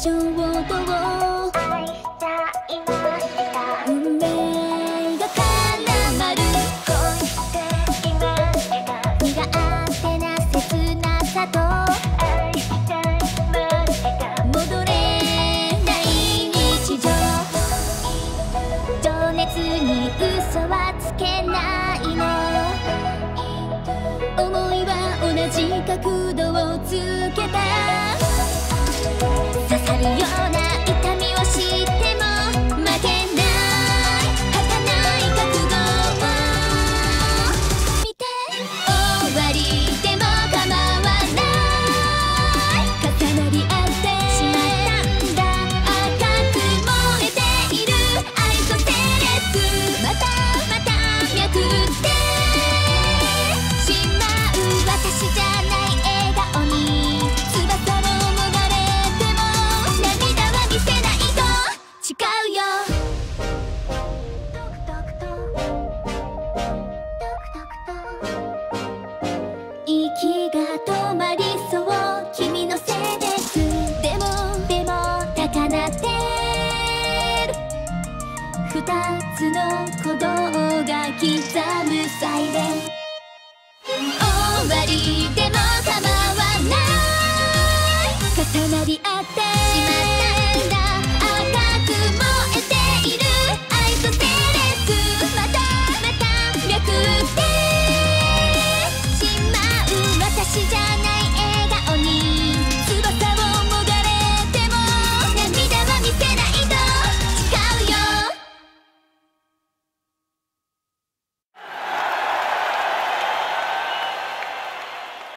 衝動愛しちゃいました運命が絡まる恋していました身があってな切なさと愛しちゃいました戻れない日常情熱に嘘はつけないの思いは同じ角度をつけた二つの鼓動が刻むサイレン。終わりでも構わない。重なり合ってしまった。